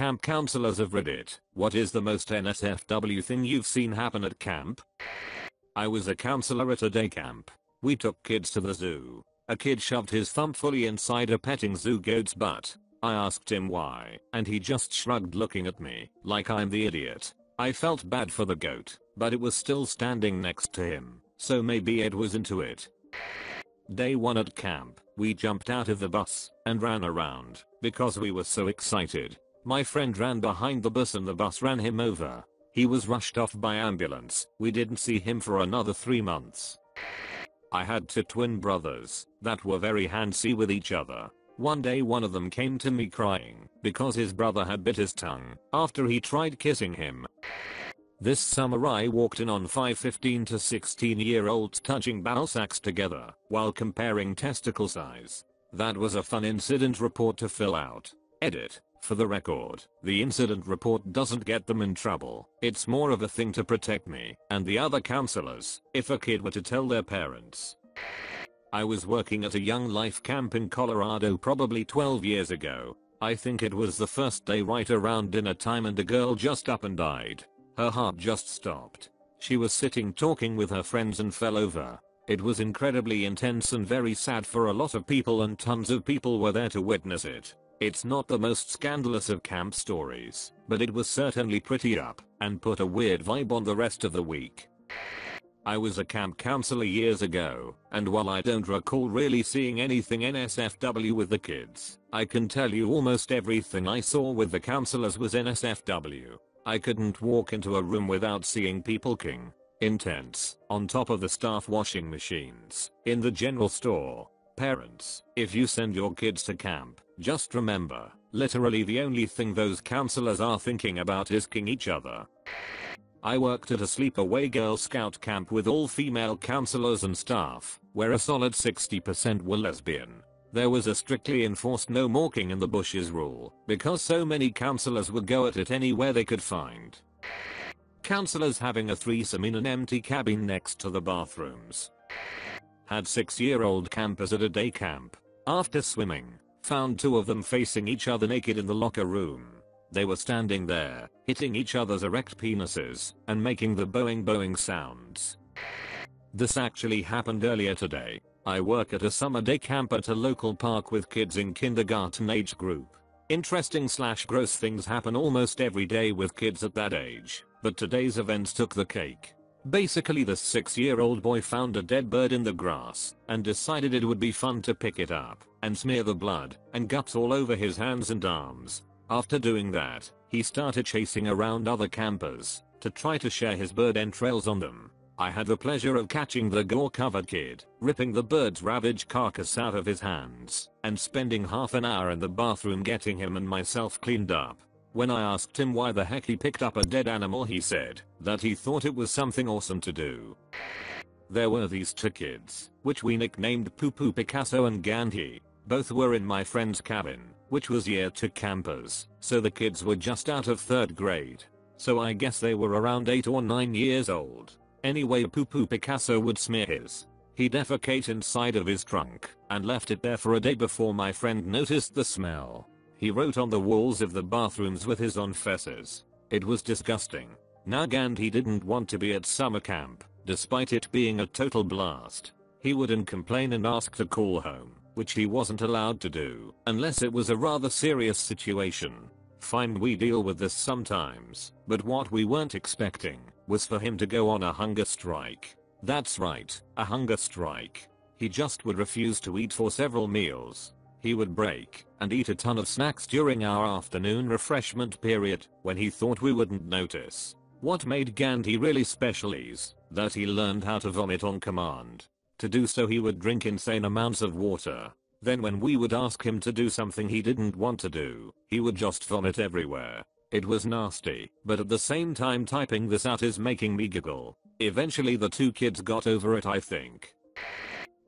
camp counselors of Reddit, what is the most NSFW thing you've seen happen at camp? I was a counselor at a day camp. We took kids to the zoo. A kid shoved his thumb fully inside a petting zoo goat's butt. I asked him why, and he just shrugged looking at me, like I'm the idiot. I felt bad for the goat, but it was still standing next to him, so maybe it was into it. Day 1 at camp, we jumped out of the bus and ran around because we were so excited. My friend ran behind the bus and the bus ran him over. He was rushed off by ambulance. We didn't see him for another 3 months. I had two twin brothers that were very handsy with each other. One day one of them came to me crying because his brother had bit his tongue after he tried kissing him. This summer I walked in on 5 15 to 16 year olds touching ball sacks together while comparing testicle size. That was a fun incident report to fill out. Edit. For the record, the incident report doesn't get them in trouble. It's more of a thing to protect me and the other counselors if a kid were to tell their parents. I was working at a young life camp in Colorado probably 12 years ago. I think it was the first day right around dinner time and a girl just up and died. Her heart just stopped. She was sitting talking with her friends and fell over. It was incredibly intense and very sad for a lot of people and tons of people were there to witness it. It's not the most scandalous of camp stories, but it was certainly pretty up and put a weird vibe on the rest of the week. I was a camp counselor years ago, and while I don't recall really seeing anything NSFW with the kids, I can tell you almost everything I saw with the counselors was NSFW. I couldn't walk into a room without seeing people king. Intense, on top of the staff washing machines, in the general store. Parents, if you send your kids to camp, just remember, literally the only thing those counselors are thinking about is king each other. I worked at a sleepaway Girl Scout camp with all female counselors and staff, where a solid 60% were lesbian. There was a strictly enforced no walking in the bushes rule, because so many counselors would go at it anywhere they could find. Counselors having a threesome in an empty cabin next to the bathrooms. Had 6 year old campers at a day camp. After swimming, found two of them facing each other naked in the locker room. They were standing there, hitting each other's erect penises, and making the boing boing sounds. This actually happened earlier today. I work at a summer day camp at a local park with kids in kindergarten age group. Interesting slash gross things happen almost every day with kids at that age, but today's events took the cake. Basically this 6 year old boy found a dead bird in the grass and decided it would be fun to pick it up and smear the blood and guts all over his hands and arms after doing that, he started chasing around other campers to try to share his bird entrails on them. I had the pleasure of catching the gore-covered kid, ripping the bird's ravaged carcass out of his hands, and spending half an hour in the bathroom getting him and myself cleaned up. When I asked him why the heck he picked up a dead animal he said that he thought it was something awesome to do. There were these two kids, which we nicknamed Poo Poo Picasso and Gandhi. Both were in my friend's cabin, which was year 2 campers, so the kids were just out of 3rd grade. So I guess they were around 8 or 9 years old. Anyway Poo Poo Picasso would smear his. He'd defecate inside of his trunk and left it there for a day before my friend noticed the smell. He wrote on the walls of the bathrooms with his own fesses. It was disgusting. Now Gandhi didn't want to be at summer camp, despite it being a total blast. He wouldn't complain and ask to call home which he wasn't allowed to do, unless it was a rather serious situation. Fine we deal with this sometimes, but what we weren't expecting was for him to go on a hunger strike. That's right, a hunger strike. He just would refuse to eat for several meals. He would break and eat a ton of snacks during our afternoon refreshment period when he thought we wouldn't notice. What made Gandhi really special is that he learned how to vomit on command. To do so he would drink insane amounts of water. Then when we would ask him to do something he didn't want to do, he would just vomit everywhere. It was nasty, but at the same time typing this out is making me giggle. Eventually the two kids got over it I think.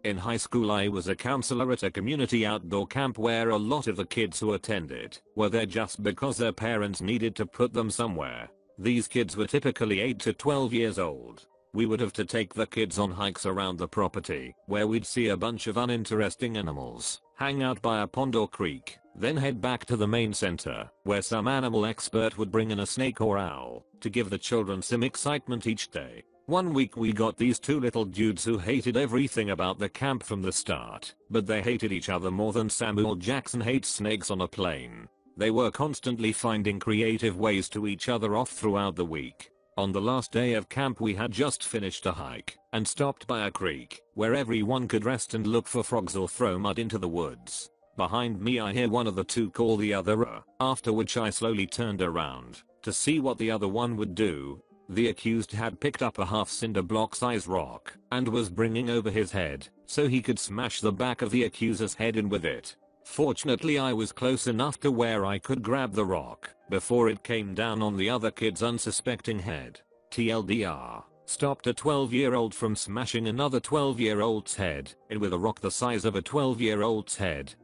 In high school I was a counselor at a community outdoor camp where a lot of the kids who attended were there just because their parents needed to put them somewhere. These kids were typically 8 to 12 years old we would have to take the kids on hikes around the property, where we'd see a bunch of uninteresting animals, hang out by a pond or creek, then head back to the main center, where some animal expert would bring in a snake or owl, to give the children some excitement each day. One week we got these two little dudes who hated everything about the camp from the start, but they hated each other more than Samuel Jackson hates snakes on a plane. They were constantly finding creative ways to each other off throughout the week. On the last day of camp we had just finished a hike and stopped by a creek where everyone could rest and look for frogs or throw mud into the woods. Behind me I hear one of the two call the other uh, after which I slowly turned around to see what the other one would do the accused had picked up a half cinder block size rock and was bringing over his head so he could smash the back of the accuser's head in with it. Fortunately I was close enough to where I could grab the rock before it came down on the other kid's unsuspecting head. TLDR stopped a 12 year old from smashing another 12 year old's head in with a rock the size of a 12 year old's head.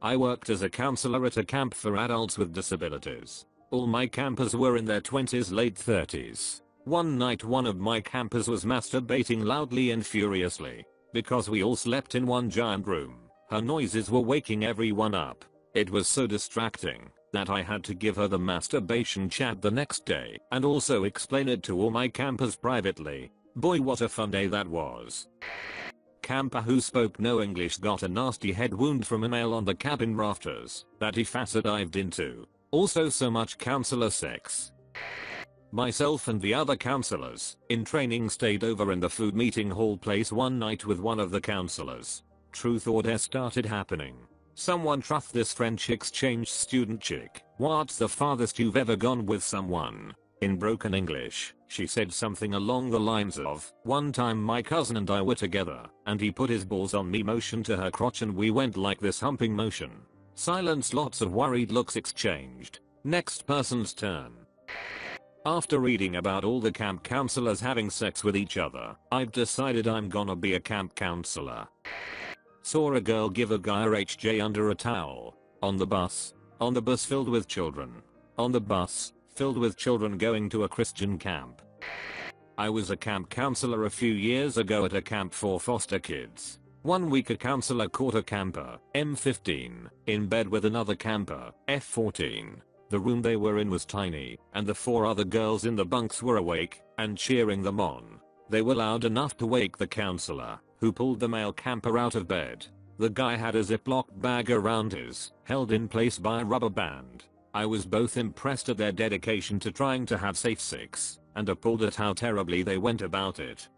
I worked as a counselor at a camp for adults with disabilities. All my campers were in their 20s late 30s. One night one of my campers was masturbating loudly and furiously. Because we all slept in one giant room, her noises were waking everyone up. It was so distracting that I had to give her the masturbation chat the next day and also explain it to all my campers privately. Boy what a fun day that was. Camper who spoke no English got a nasty head wound from a nail on the cabin rafters that he facet dived into. Also so much counselor sex. Myself and the other counselors in training stayed over in the food meeting hall place one night with one of the counselors. Truth or dare started happening. Someone trust this French exchange student chick. What's the farthest you've ever gone with someone? In broken English, she said something along the lines of, one time my cousin and I were together, and he put his balls on me motion to her crotch and we went like this humping motion. Silence lots of worried looks exchanged. Next person's turn. After reading about all the camp counselors having sex with each other, I've decided I'm gonna be a camp counselor. Saw a girl give a guy HJ under a towel. On the bus. On the bus filled with children. On the bus, filled with children going to a Christian camp. I was a camp counselor a few years ago at a camp for foster kids. One week a counselor caught a camper, M15, in bed with another camper, F14. The room they were in was tiny, and the four other girls in the bunks were awake and cheering them on. They were loud enough to wake the counselor, who pulled the male camper out of bed. The guy had a Ziploc bag around his, held in place by a rubber band. I was both impressed at their dedication to trying to have safe sex, and appalled at how terribly they went about it.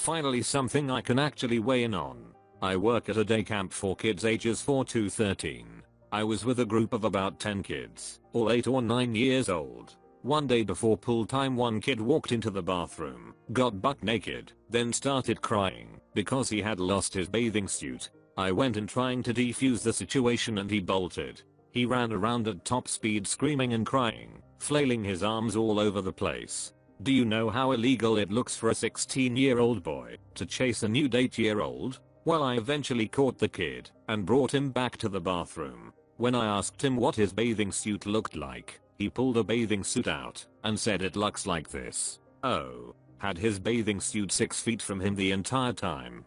Finally something I can actually weigh in on. I work at a day camp for kids ages 4 to 13. I was with a group of about 10 kids, all 8 or 9 years old. One day before pool time one kid walked into the bathroom, got buck naked, then started crying because he had lost his bathing suit. I went in trying to defuse the situation and he bolted. He ran around at top speed screaming and crying, flailing his arms all over the place. Do you know how illegal it looks for a 16 year old boy to chase a nude 8 year old? Well I eventually caught the kid and brought him back to the bathroom. When I asked him what his bathing suit looked like, he pulled a bathing suit out and said it looks like this. Oh. Had his bathing suit 6 feet from him the entire time.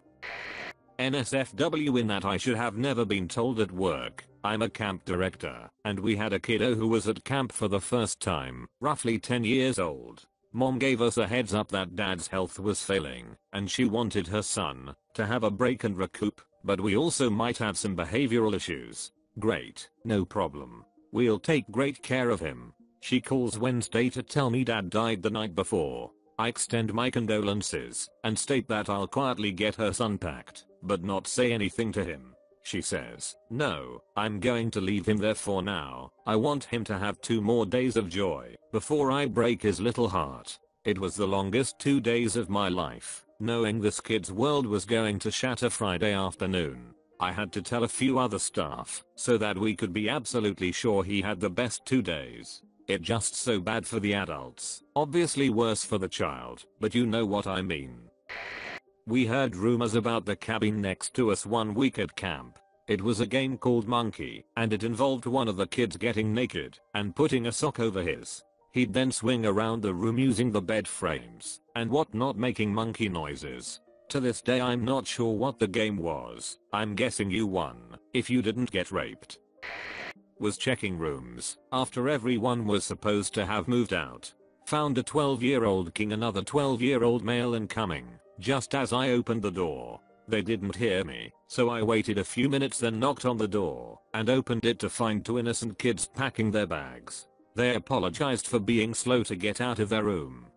NSFW in that I should have never been told at work. I'm a camp director, and we had a kiddo who was at camp for the first time, roughly 10 years old. Mom gave us a heads up that dad's health was failing and she wanted her son to have a break and recoup, but we also might have some behavioral issues. Great, no problem. We'll take great care of him. She calls Wednesday to tell me dad died the night before. I extend my condolences and state that I'll quietly get her son packed, but not say anything to him. She says, no, I'm going to leave him there for now. I want him to have two more days of joy before I break his little heart. It was the longest two days of my life, knowing this kid's world was going to shatter Friday afternoon. I had to tell a few other staff so that we could be absolutely sure he had the best two days. It just so bad for the adults, obviously worse for the child, but you know what I mean. We heard rumors about the cabin next to us one week at camp. It was a game called Monkey, and it involved one of the kids getting naked and putting a sock over his. He'd then swing around the room using the bed frames and whatnot making monkey noises. To this day I'm not sure what the game was. I'm guessing you won if you didn't get raped. Was checking rooms after everyone was supposed to have moved out. Found a 12 year old king another 12 year old male incoming just as I opened the door. They didn't hear me, so I waited a few minutes then knocked on the door and opened it to find two innocent kids packing their bags. They apologized for being slow to get out of their room.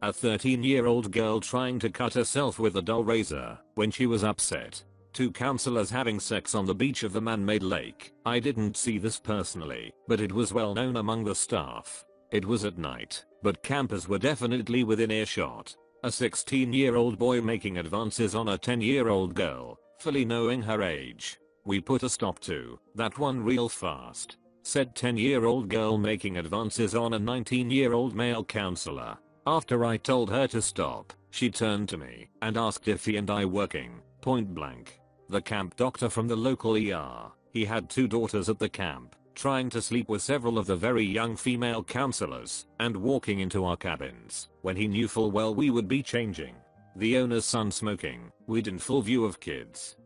A 13 year old girl trying to cut herself with a dull razor when she was upset. Two counselors having sex on the beach of the man-made lake. I didn't see this personally, but it was well known among the staff. It was at night, but campers were definitely within earshot. A 16 year old boy making advances on a 10 year old girl, fully knowing her age. We put a stop to that one real fast. Said 10 year old girl making advances on a 19 year old male counselor. After I told her to stop, she turned to me and asked if he and I working, point blank. The camp doctor from the local ER, he had two daughters at the camp trying to sleep with several of the very young female counselors, and walking into our cabins, when he knew full well we would be changing. The owner's son smoking, weed in full view of kids.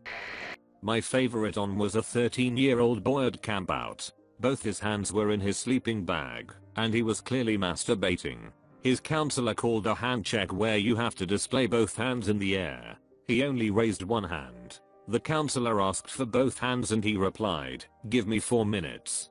My favorite on was a 13 year old boy at camp out. Both his hands were in his sleeping bag, and he was clearly masturbating. His counselor called a hand check where you have to display both hands in the air. He only raised one hand, the counselor asked for both hands and he replied, give me 4 minutes.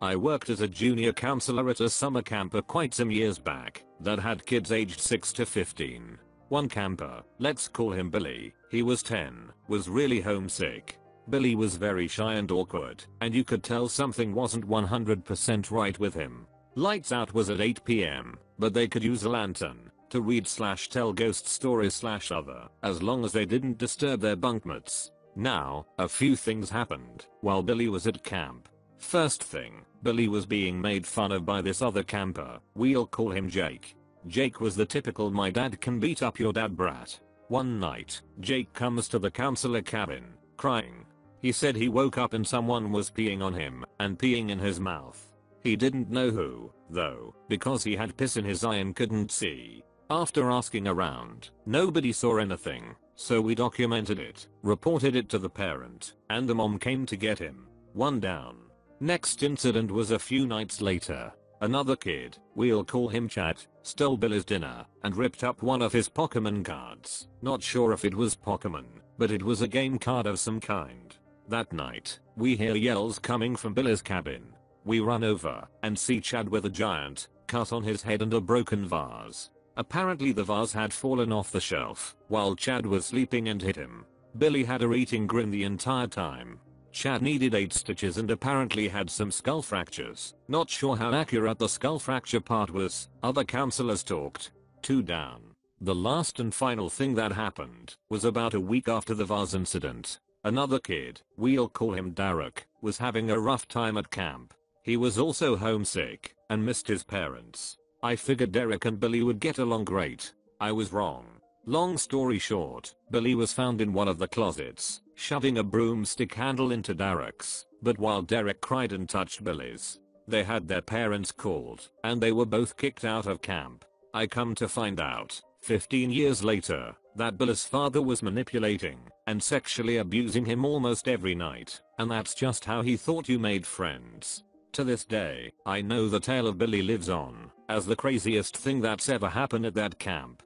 I worked as a junior counselor at a summer camper quite some years back that had kids aged 6 to 15. One camper, let's call him Billy, he was 10, was really homesick. Billy was very shy and awkward, and you could tell something wasn't 100% right with him. Lights out was at 8pm, but they could use a lantern, to read slash tell ghost stories slash other, as long as they didn't disturb their bunkmates. Now, a few things happened while Billy was at camp. First thing, Billy was being made fun of by this other camper, we'll call him Jake. Jake was the typical my dad can beat up your dad brat. One night, Jake comes to the counselor cabin, crying. He said he woke up and someone was peeing on him and peeing in his mouth. He didn't know who, though, because he had piss in his eye and couldn't see. After asking around, nobody saw anything, so we documented it, reported it to the parent, and the mom came to get him. One down. Next incident was a few nights later. Another kid, we'll call him Chad, stole Billy's dinner and ripped up one of his Pokemon cards. Not sure if it was Pokemon, but it was a game card of some kind. That night, we hear yells coming from Billy's cabin. We run over and see Chad with a giant cut on his head and a broken vase. Apparently the vase had fallen off the shelf while Chad was sleeping and hit him. Billy had a eating grin the entire time. Chad needed 8 stitches and apparently had some skull fractures. Not sure how accurate the skull fracture part was, other counselors talked. 2 down. The last and final thing that happened was about a week after the vase incident. Another kid, we'll call him Derek, was having a rough time at camp. He was also homesick and missed his parents. I figured Derek and Billy would get along great. I was wrong. Long story short, Billy was found in one of the closets, shoving a broomstick handle into Derek's, but while Derek cried and touched Billy's, they had their parents called, and they were both kicked out of camp. I come to find out, 15 years later, that Billy's father was manipulating and sexually abusing him almost every night, and that's just how he thought you made friends. To this day, I know the tale of Billy lives on, as the craziest thing that's ever happened at that camp.